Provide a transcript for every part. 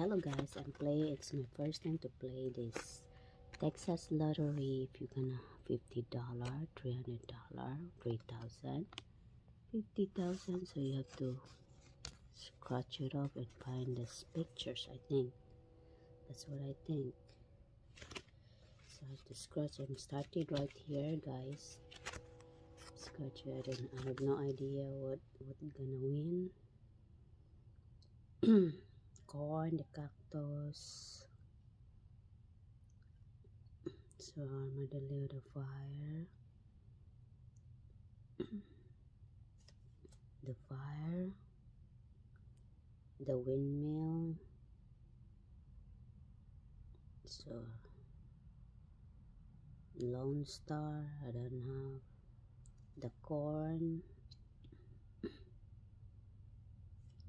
hello guys. I'm playing it's my first time to play this texas lottery. If you're gonna 50 dollar 300 dollar 3000 50,000 so you have to scratch it off and find these pictures i think. That's what i think. So i have to scratch i'm started right here guys. Scratch it and i have no idea what what gonna win corn, the cactus. So I'm going to armadillo, the fire. the fire. The windmill. So Lone Star, I don't have the corn.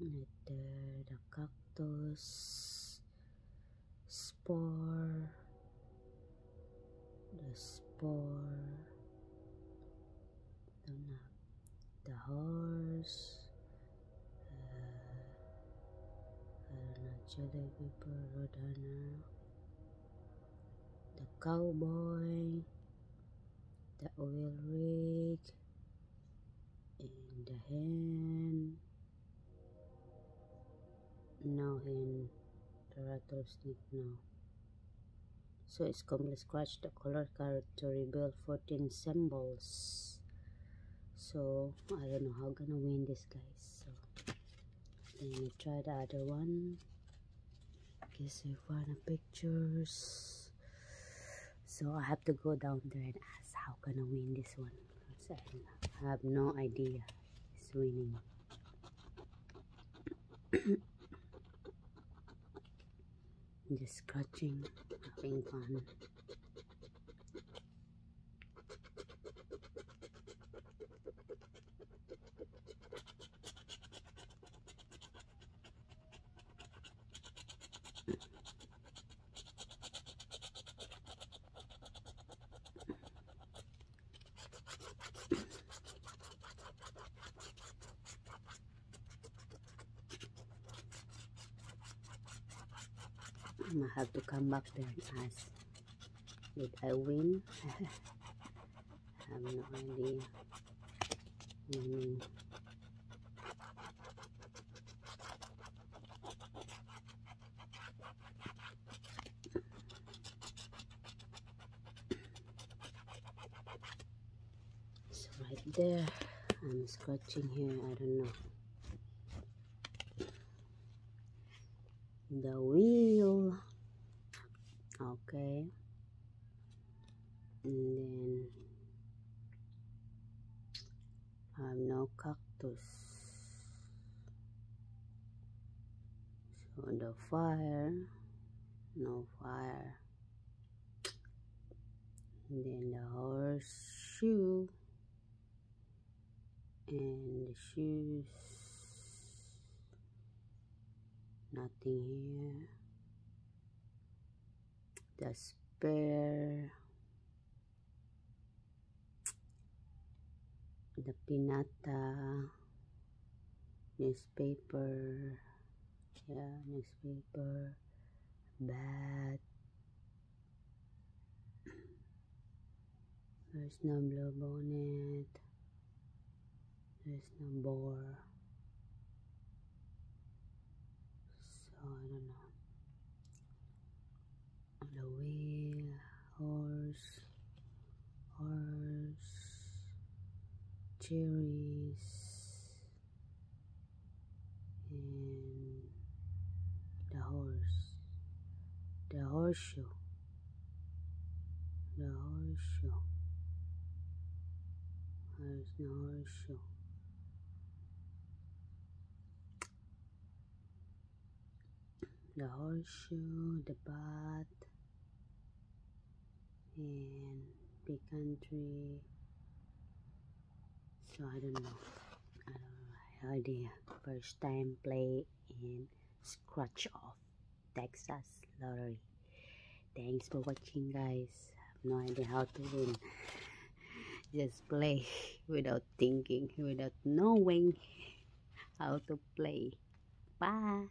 There, the cactus spore the spore the horse uh, jelly the cowboy the oil rig and the hen now in the rattlesnake now so it's complete scratch the color card to reveal 14 symbols. So I don't know how I'm gonna win this guys. So then we try the other one. Guess we find the pictures. So I have to go down there and ask how gonna win this one. I have no idea. It's winning just scratching, having fun. I have to come back there and ask did I win? I have no idea. Winning so right there I'm scratching here I don't know. The wheel okay and then I have no cactus. So the fire. No fire. And then the horseshoe. And the shoes. Nothing here. The spare the pinata newspaper yeah newspaper bat there's no blue bonnet. There's no boar. So, I don't know. The wheel, horse, horse, cherries, and the horse, the horseshoe, the horseshoe. There's no horseshoe. the horseshoe, the bat, and big country. So I don't know. I don't know idea. First time play in scratch off Texas lottery. Thanks for watching guys. I have no idea how to win. Just play without thinking, without knowing how to play. Bye.